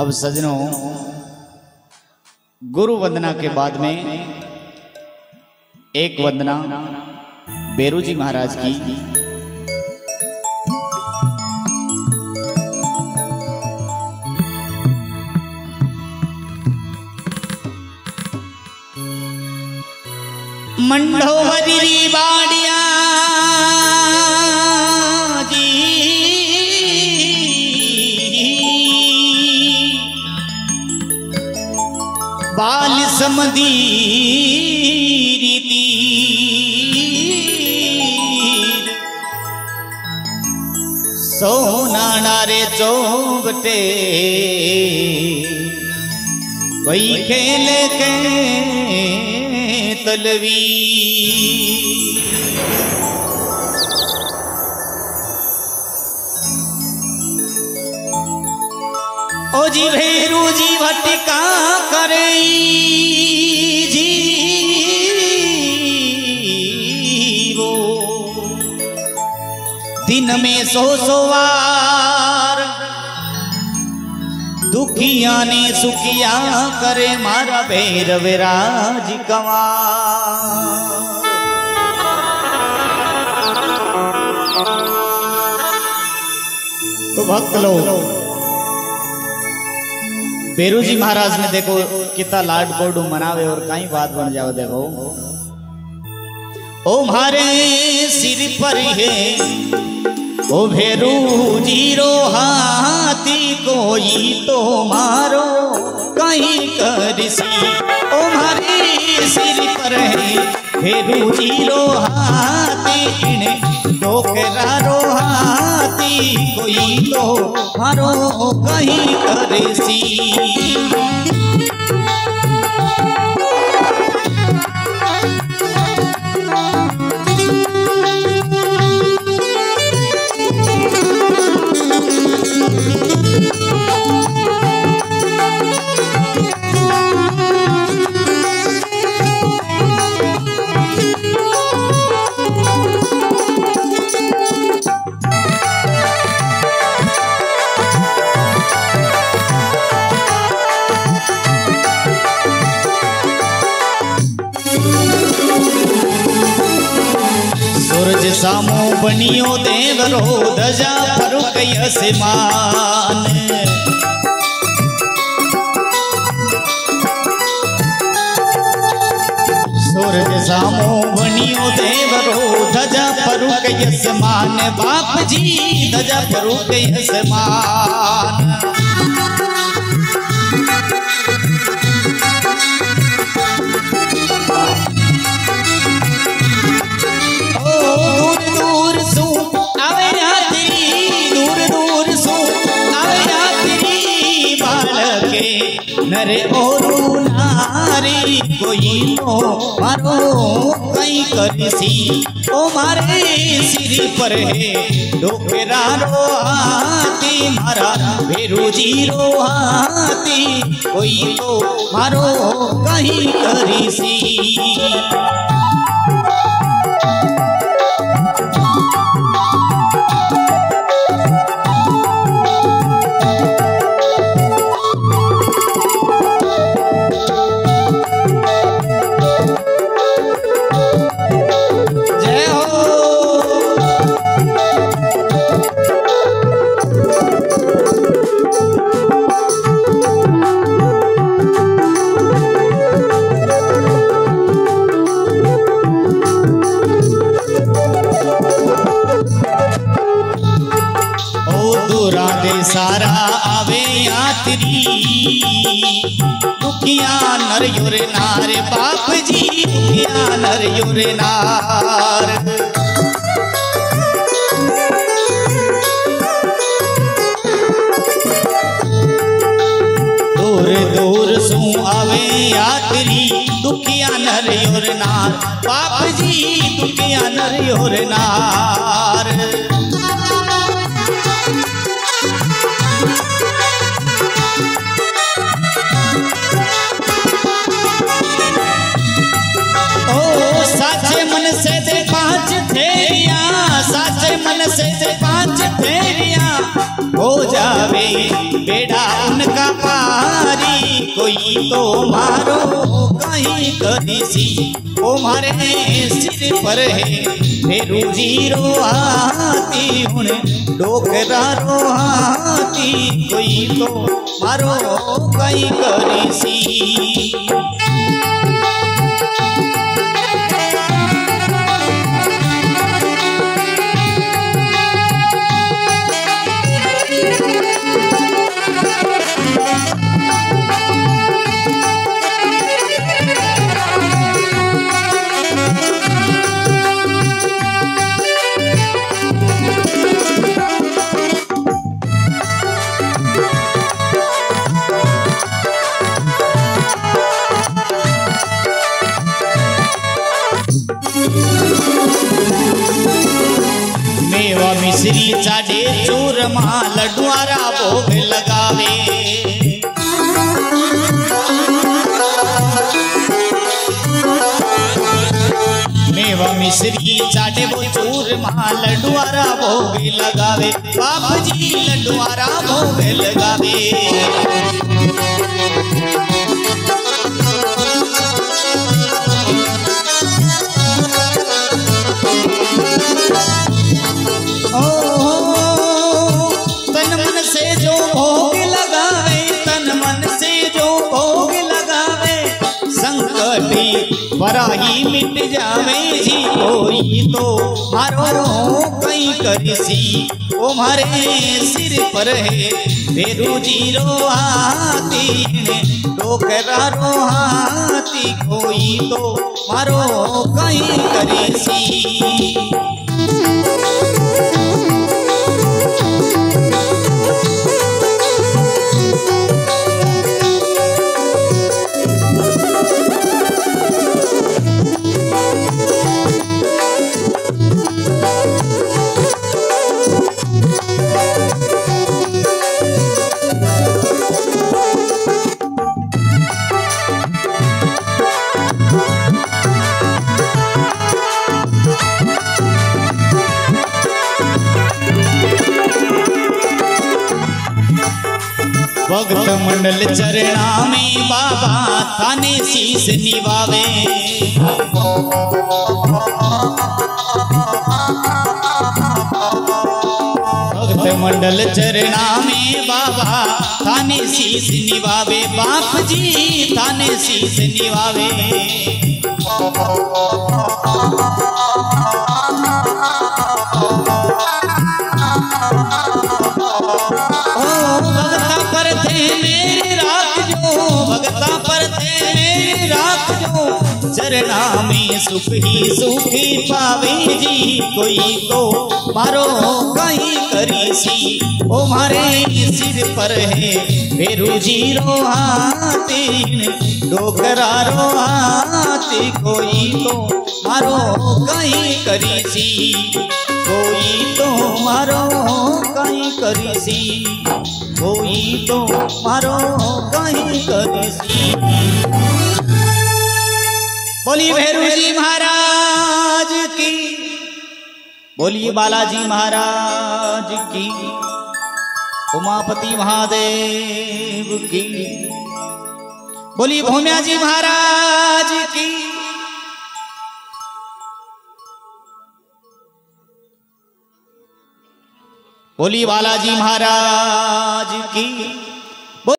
अब सजनों, गुरु वंदना के बाद में एक वंदना बेरू जी महाराज की। मंडोवरी बाड़िया समदी रीति। सोना रे चौबटे। वही खेल के तलवी। ओ जी भेरू जी भटका करे जी। वो दिन में सो सोवार दुखिया ने सुखिया करे मारा भैर विराज कमा तो भक्त लोग बेरू जी महाराज ने देखो कितना लाड कोडू मनावे और कहीं बात बन जाओ देखो। ओ मारे सिर पर है, ओ भेरू ज़ीरो हाथी कोई तो मारो कहीं करसी। ओ मारे सिर पर है भेरू ज़ीरो हाथी इन्हें रोहाती कोई तो हरो कहीं करसी सूरज सामो बनियो देवरो धजा फरुक यसमान सूरज सामो बनियो देवरो धजा फरुक यसमान बाप जी धजा फरुक यसमान नरे ओरू नारी, कोई तो मारो, कई करसी। ओ मारे सिर पर है डोकरा रो हाथी मारा भेरू जी रो हाथी कोई तो मारो कहीं करसी। दे आवे यात्री दुखिया नर युर नार बाप जी दुखिया नर योरे नार। दूर दूर सु आवे यात्री दुखिया नर योर नार बाप जी दुखिया नर योर नार। हो जावे बेड़ा उन का पारी, कोई तो मारो, कहीं कदिसी। ओ मारे सिर पर है, फेरू ज़ीरो हाथी हुन, डोकरा रो हाथी कोई तो मारो करी कदिसी मेवा मिश्री चाडे चूरमा लडुआरा भोग लगावे। मेवा मिश्री चाटे वो चूरमा लडुआरा भोग लगावे। बाप जी लडुआरा भोग लगावे। संकटी बराही मिट जावे जी, कोई तो मारो कई करसी। ओ मारे सिर पर है मेरू ज़ीरो हाथी डोकरा रो हाथी कोई तो मारो कहीं करसी। भक्त मंडल चरणा में बाबा थाने शीस निभावे। भक्त मंडल चरणा में बाबा थाने शीस निभावे। बाप जी थाने शीस निभावे। जो चरना में सुख ही सुखी पावे जी। कोई तो मारो कहीं करी सी ओ मारे सिर पर है फेरू ज़ीरो हाथी डोकरा रो हाथी कोई तो मारो कहीं करी सी कोई तो मारो कहीं करी सी कोई तो मारो कहीं करीसी। बोलिए भैरू जी महाराज की। बोलिए बालाजी महाराज की। उमापति महादेव की। बोलिए भूम्या जी महाराज की। बोली बालाजी महाराज की।